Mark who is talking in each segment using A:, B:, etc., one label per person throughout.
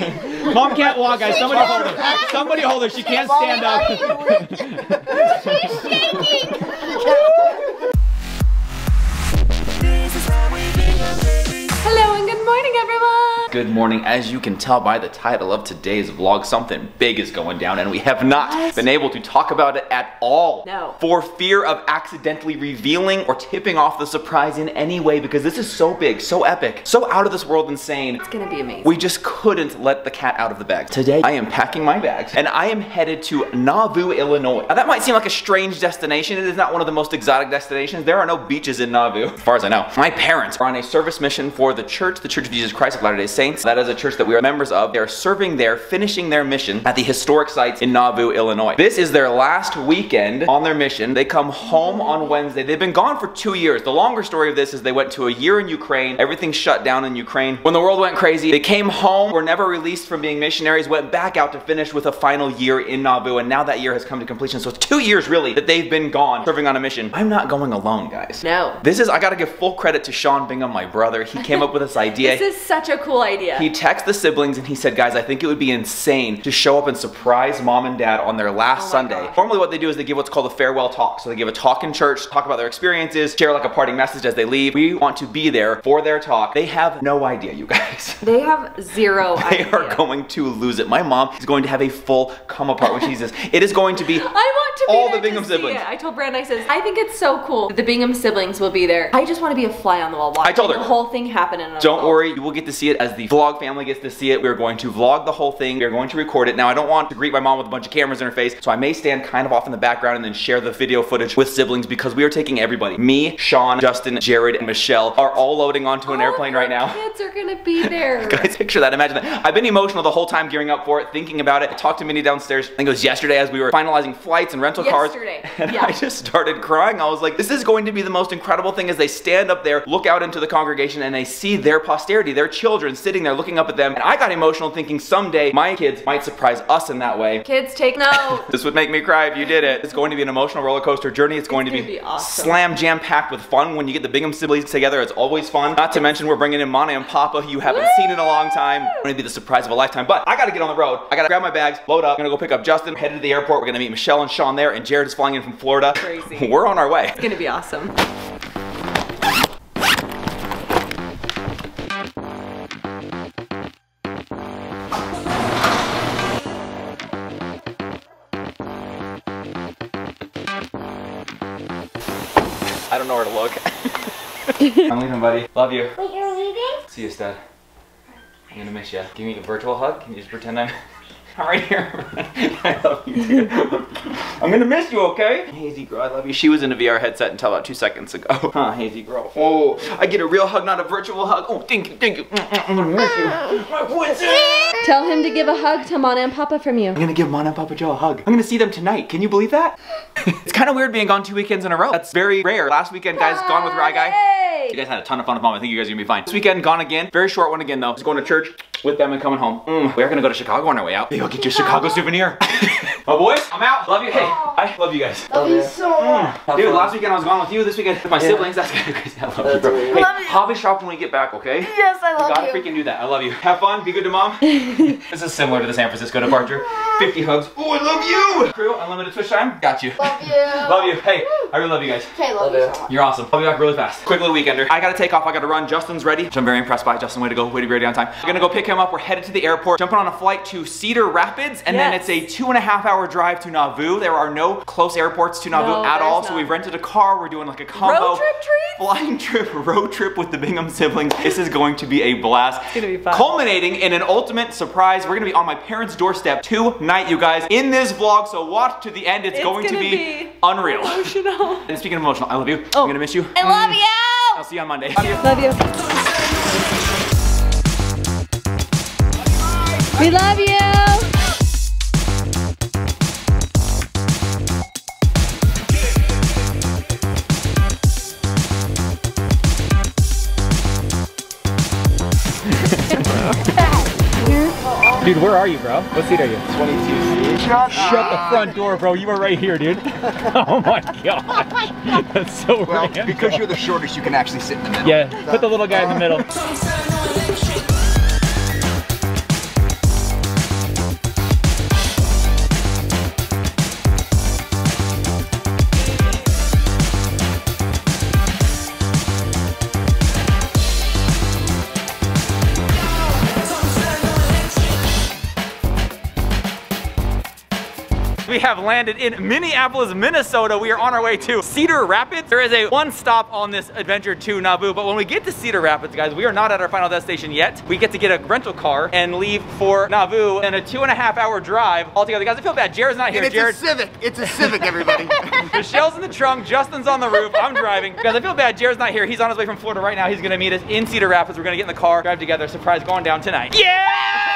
A: Mom can't walk, guys. Somebody hold her. Somebody hold her. She can't stand up.
B: Hello Good morning.
C: As you can tell by the title of today's vlog, something big is going down and we have not
B: What?
C: been able to talk about it at all.
B: No.
C: For fear of accidentally revealing or tipping off the surprise in any way because this is so big, so epic, so out of this world insane.
B: It's gonna be amazing.
C: We just couldn't let the cat out of the bag. Today, I am packing my bags and I am headed to Nauvoo, Illinois. Now, that might seem like a strange destination. It is not one of the most exotic destinations. There are no beaches in Nauvoo, as far as I know. My parents are on a service mission for the church, the Church of Jesus Christ of Latter-day Saints. That is a church that we are members of. They are serving there, finishing their mission at the historic sites in Nauvoo, Illinois. This is their last weekend on their mission. They come home on Wednesday. They've been gone for two years. The longer story of this is they went to a year in Ukraine. Everything shut down in Ukraine. When the world went crazy, they came home, were never released from being missionaries, went back out to finish with a final year in Nauvoo, and now that year has come to completion. So it's two years really that they've been gone serving on a mission. I'm not going alone, guys.
B: No.
C: This is, I gotta give full credit to Sean Bingham, my brother. He came up with this idea.
B: This is such a cool idea.
C: He texted the siblings and he said, guys, I think it would be insane to show up and surprise mom and dad on their last
B: Oh
C: Sunday.
B: gosh.
C: Normally what they do is they give what's called a farewell talk. So they give a talk in church, talk about their experiences, share like a parting message as they leave. We want to be there for their talk. They have no idea, you guys.
B: they have zero
C: They
B: idea.
C: are going to lose it. My mom is going to have a full come apart when she sees this. It is going to be
B: I want to be
C: all the Bingham siblings.
B: it. I told Branden, I says, I think it's so cool that the Bingham siblings will be there. I just want to be a fly on the wall watching
C: told her.
B: the whole thing happen in
C: Don't worry, you will get to see it as the vlog family gets to see it. We're going to vlog the whole thing. We're going to record it. Now, I don't want to greet my mom with a bunch of cameras in her face, so I may stand kind of off in the background and then share the video footage with siblings because we are taking everybody. Me, Sean, Justin, Jared, and Michelle are all loading onto an
B: All
C: airplane right now.
B: Kids are gonna be there.
C: Guys, picture that, imagine that. I've been emotional the whole time gearing up for it, thinking about it. I talked to Minnie downstairs, I think it was yesterday as we were finalizing flights and rental cars.
B: Yesterday,
C: And
B: yeah.
C: I just started crying. I was like, this is going to be the most incredible thing as they stand up there, look out into the congregation, and they see their posterity, their children sitting there looking up at them. And I got emotional thinking someday my kids might surprise us in that way.
B: Kids, take note.
C: This would make me cry if you did it. It's going to be an emotional roller coaster journey. It's going
B: It's
C: to be,
B: be awesome.
C: slam jam packed with fun. When you get the Bingham siblings together, it's always fun. Not to mention we're bringing in Mana and Papa, who you haven't seen in a long time. It's going to be the surprise of a lifetime. But I got to get on the road. I got to grab my bags, load up. I'm going to go pick up Justin, headed to the airport. We're going to meet Michelle and Sean there, and Jared is flying in from Florida.
B: Crazy.
C: We're on our way.
B: It's gonna be awesome.
C: I don't know where to look. I'm leaving, buddy. Love you.
D: Wait, you're leaving?
C: See you, Dad. I'm gonna miss you. Give me a virtual hug. Can you just pretend I'm, I'm right here? I love you too. I'm gonna miss you, okay? Hazy girl, I love you. She was in a VR headset until about two seconds ago. Huh, Hazy girl. Oh, I get a real hug, not a virtual hug. Oh, thank you, thank you. Mm, mm, I'm gonna miss you. My boys.
B: Tell him to give a hug to Mana and Papa from you.
C: I'm gonna give Mana and Papa Joe a hug. I'm gonna see them tonight. Can you believe that? it's kind of weird being gone two weekends in a row. That's very rare. Last weekend, guys, gone with Rye Guy. You guys had a ton of fun with mom. I think you guys are gonna be fine. This weekend, gone again. Very short one again though. Just going to church with them and coming home. Mm, we are gonna go to Chicago on our way out. Maybe I'll get you a Chicago souvenir. oh boys, I'm out. Love you. Hey, I love you guys.
D: Love you so much.
C: Dude, last weekend I was gone with you. This weekend with my siblings. That's kind of crazy. I love you, bro. Hey,
D: Love you.
C: hobby shop when we get back, okay?
D: Yes, I love you.
C: Gotta
D: you.
C: freaking do that. I love you. Have fun. Be good to mom. this is similar to the San Francisco departure. 50 hugs. Oh, I love you. Crew, unlimited switch time. Got you.
D: Love you.
C: Love you. Hey, I really love you guys.
D: Okay, love, you so much.
C: You're awesome. I'll be back really fast. Quick little weekender. I gotta take off. I gotta run. Justin's ready, which I'm very impressed by. Justin, way to go. Way to be ready on time. We're gonna go pick him up. We're headed to the airport, jumping on a flight to Cedar Rapids, and then it's a two and a half hour drive to Nauvoo. There are no close airports to Nauvoo
B: No,
C: at all,
B: there's
C: so we've rented a car. We're doing like a combo
B: Road trip treats?
C: flying trip, road trip with the Bingham siblings. This is going to be a blast. It's
B: gonna be fun.
C: Culminating in an ultimate surprise. We're gonna be on my parents' doorstep tonight, you guys, in this vlog. So watch to the end. It's,
B: It's
C: going to
B: gonna
C: be,
B: be
C: unreal.
B: Emotional.
C: And speaking of emotional, I love you.
B: Oh.
C: I'm gonna miss you.
D: I love mm. you.
C: I'll see you on Monday. Love you.
B: Love you. We love you.
A: Dude, where are you, bro? What seat are you? 22. Shut, Shut the front door, bro. You were right here, dude. oh my god. Oh That's so
E: Well,
A: random.
E: because you're the shortest, you can actually sit in the middle.
A: Yeah, put the little guy in the middle.
C: have landed in Minneapolis, Minnesota. We are on our way to Cedar Rapids. There is a one stop on this adventure to Nauvoo, but when we get to Cedar Rapids, guys, we are not at our final destination yet. We get to get a rental car and leave for Nauvoo in a two and a half hour drive altogether. Guys, I feel bad. Jared's not here.
E: And it's
C: Jared,
E: a Civic. It's a Civic, everybody.
C: Michelle's in the trunk, Justin's on the roof, I'm driving. Guys, I feel bad. Jared's not here. He's on his way from Florida right now. He's gonna meet us in Cedar Rapids. We're gonna get in the car, drive together. Surprise going down tonight. Yeah!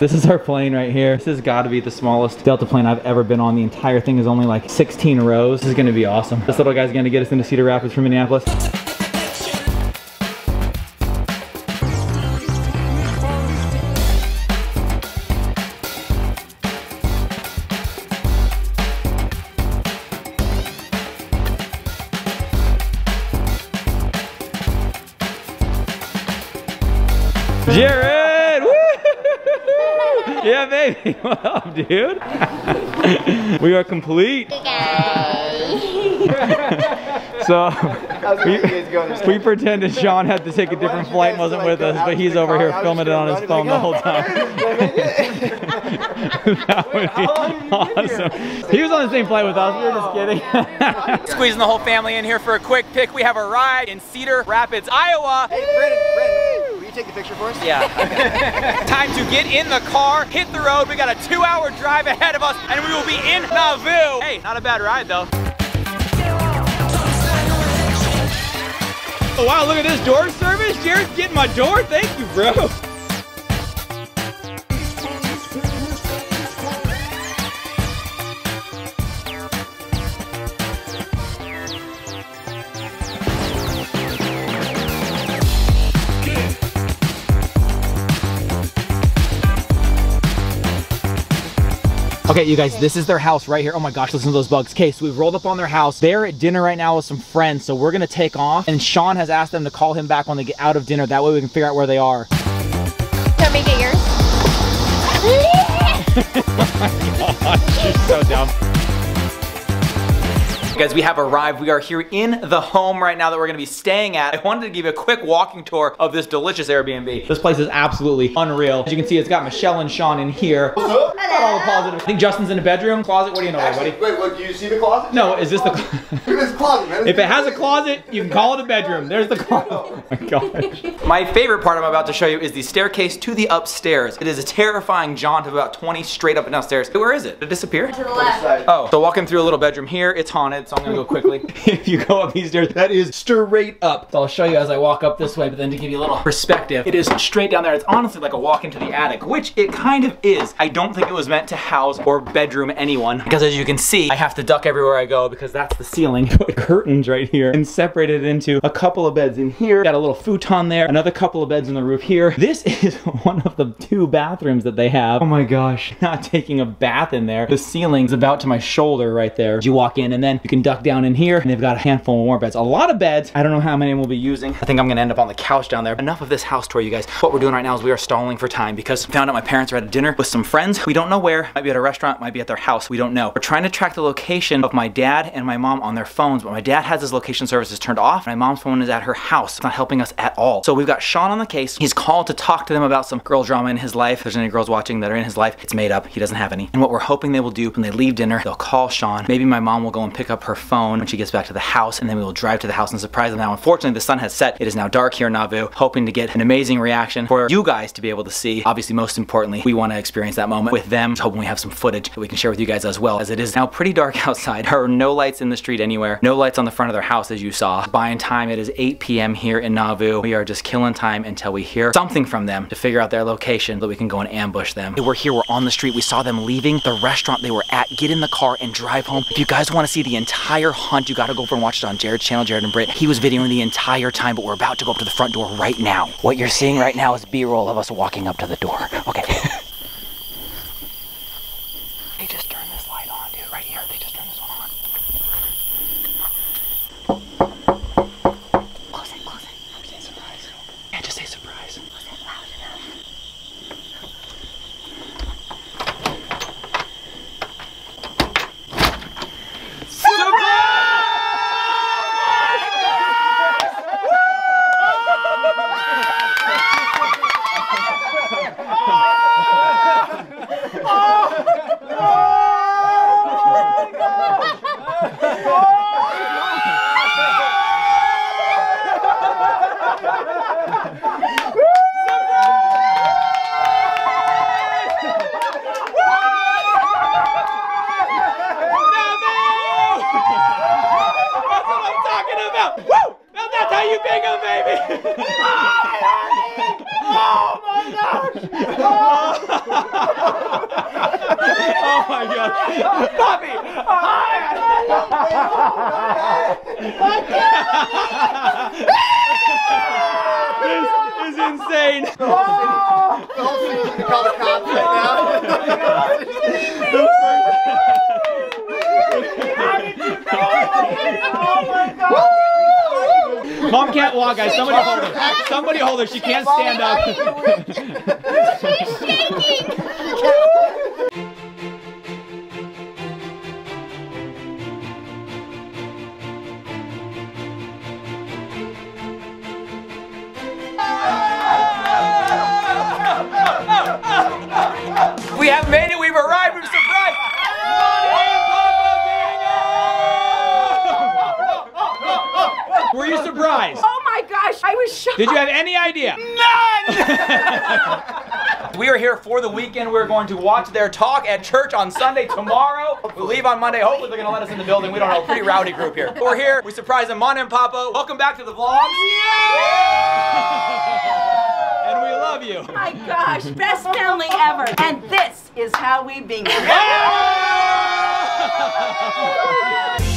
C: This is our plane right here. This has got to be the smallest Delta plane I've ever been on. The entire thing is only like 16 rows. This is gonna be awesome. This little guy's gonna get us into Cedar Rapids from Minneapolis. Dude? we are complete. so we, we pretended Sean had to take a different flight and wasn't with us, but he's over here filming it on his phone the whole time. that would be awesome. He was on the same flight with us. We were just kidding. Squeezing the whole family in here for a quick pick. We have a ride in Cedar Rapids, Iowa.
E: hey, Branden, Branden, will you take the picture for us?
C: Yeah. Time to get in the car, hit the road. We got a two hour drive ahead of us and we will be in Nauvoo. Hey, not a bad ride though. Oh wow, look at this door service. Jared's getting my door. Thank you, bro. Okay, you guys, this is their house right here. Oh my gosh, listen to those bugs. Okay, so we've rolled up on their house. They're at dinner right now with some friends, so we're gonna take off. And Sean has asked them to call him back when they get out of dinner. That way we can figure out where they are.
B: Can we get yours?
C: Oh my god, so dumb. Guys, we have arrived. We are here in the home right now that we're gonna be staying at. I wanted to give you a quick walking tour of this delicious Airbnb. This place is absolutely unreal. As you can see, it's got Michelle and Sean in here.
E: What's up?
C: Got all the positive. I think Justin's in the bedroom, closet. What do you know,
E: Actually,
C: buddy?
E: wait, what, do you see the closet?
C: No, is this the...
E: Look at this closet, man.
C: If it has a closet, you can call it a bedroom. There's the closet. Oh my gosh. My favorite part I'm about to show you is the staircase to the upstairs. It is a terrifying jaunt of about 20 straight up and down stairs. Where is it? Did it disappear?
B: To the left.
C: Oh, so walking through a little bedroom here, it's haunted, so I'm gonna go quickly. if you go up these stairs, that is straight up. So I'll show you as I walk up this way, but then to give you a little perspective, it is straight down there. It's honestly like a walk into the attic, which it kind of is. I don't think it was meant to house or bedroom anyone, because as you can see, I have to duck everywhere I go because that's the ceiling. Put curtains right here and separated it into a couple of beds in here. Got a little futon there, another couple of beds in the roof here. This is one of the two bathrooms that they have. Oh my gosh, not taking a bath in there. The ceiling's about to my shoulder right there. You walk in and then can duck down in here and they've got a handful of more beds. A lot of beds. I don't know how many we'll be using. I think I'm gonna end up on the couch down there. Enough of this house tour, you guys. What we're doing right now is we are stalling for time because found out my parents are at a dinner with some friends. We don't know where. Might be at a restaurant, might be at their house. We don't know. We're trying to track the location of my dad and my mom on their phones, but my dad has his location services turned off. My mom's phone is at her house. It's not helping us at all. So we've got Sean on the case. He's called to talk to them about some girl drama in his life. If there's any girls watching that are in his life, it's made up. He doesn't have any. And what we're hoping they will do when they leave dinner, they'll call Sean. Maybe my mom will go and pick up her phone when she gets back to the house, and then we will drive to the house and surprise them. Now, unfortunately, the sun has set. It is now dark here in Nauvoo, hoping to get an amazing reaction for you guys to be able to see. Obviously, most importantly, we want to experience that moment with them. Hoping we have some footage that we can share with you guys as well, as it is now pretty dark outside. There are no lights in the street anywhere, no lights on the front of their house, as you saw. Buying time, it is 8 p.m. here in Nauvoo. We are just killing time until we hear something from them to figure out their location so that we can go and ambush them. We're here, we're on the street. We saw them leaving the restaurant they were at. Get in the car and drive home. If you guys want to see the entire hunt, you got to go over and watch it on Jared's channel, Jared and Britt. He was videoing the entire time, but we're about to go up to the front door right now. What you're seeing right now is B-roll of us walking up to the door. Okay. they just turned this light on, dude. Right here. They just turned this one on. Close it, close it. Saying surprise. Yeah, just say surprise. Close it loud enough.
A: That's what I'm talking about. Woo! Now that's how you Bingham baby. oh my god. Bobby! This is insane.
E: The whole thing is gonna call the cops right now.
A: Mom can't walk, guys. Somebody hold her. Somebody hold her. She can't stand up. We have made it. We've arrived. We've surprised. Mommy and Were you surprised?
D: Oh my gosh, I was shocked.
A: Did you have any idea? None! we are here for the weekend. We're going to watch their talk at church on Sunday tomorrow. We leave on Monday. Hopefully they're gonna let us in the building. We don't know. Pretty rowdy group here. We're here. We surprise them. Mon and Papa. Welcome back to the vlog. And we love you.
D: Oh my gosh, best family ever. And this is how we Bingham.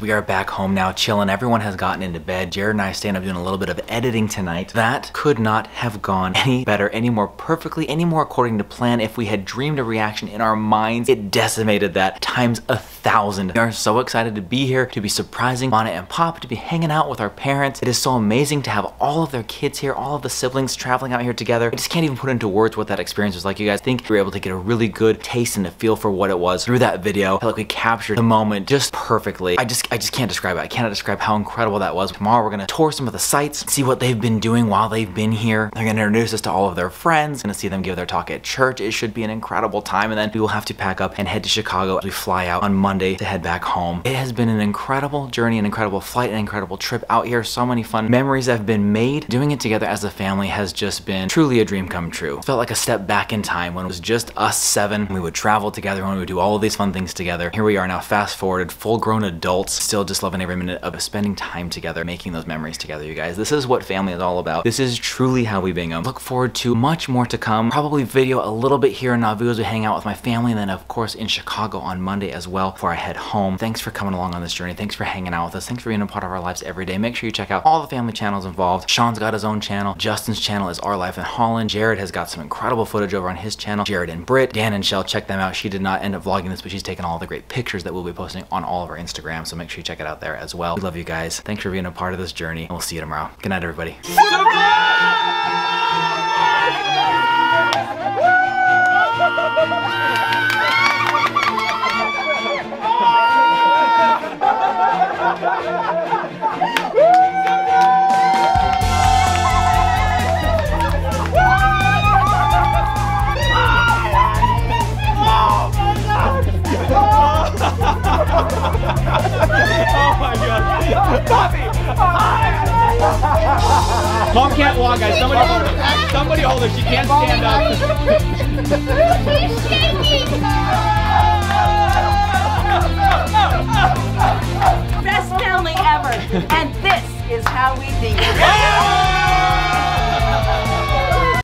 C: We are back home now, chilling. Everyone has gotten into bed. Jared and I stand up doing a little bit of editing tonight. That could not have gone any better, any more perfectly, any more according to plan. If we had dreamed a reaction in our minds, it decimated that times a thousand. We are so excited to be here, to be surprising Mana and Pop, to be hanging out with our parents. It is so amazing to have all of their kids here, all of the siblings traveling out here together. I just can't even put into words what that experience was like. You guys think we were able to get a really good taste and a feel for what it was through that video. I feel like we captured the moment just perfectly. I just I just can't describe it. I cannot describe how incredible that was. Tomorrow we're gonna tour some of the sites, see what they've been doing while they've been here. They're gonna introduce us to all of their friends, gonna see them give their talk at church. It should be an incredible time. And then we will have to pack up and head to Chicago as we fly out on Monday to head back home. It has been an incredible journey, an incredible flight, an incredible trip out here. So many fun memories have been made. Doing it together as a family has just been truly a dream come true. It felt like a step back in time when it was just us seven. We would travel together, when we would do all of these fun things together. Here we are now, fast forwarded, full grown adults, still just loving every minute of spending time together, making those memories together, you guys. This is what family is all about. This is truly how we Bingham. Look forward to much more to come. Probably video a little bit here in Nauvoo as we hang out with my family, and then of course in Chicago on Monday as well before I head home. Thanks for coming along on this journey. Thanks for hanging out with us. Thanks for being a part of our lives every day. Make sure you check out all the family channels involved. Sean's got his own channel. Justin's channel is Our Life in Holland. Jared has got some incredible footage over on his channel. Jared and Britt, Dan and Shell, check them out. She did not end up vlogging this, but she's taken all the great pictures that we'll be posting on all of our Instagram. So make sure you check it out there as well. We love you guys. Thanks for being a part of this journey, and we'll see you tomorrow. Good night, everybody.
A: Oh Mom guys. Somebody hold her. Somebody hold her. She can't stand up.
D: Best family ever. And this is how we Bingham.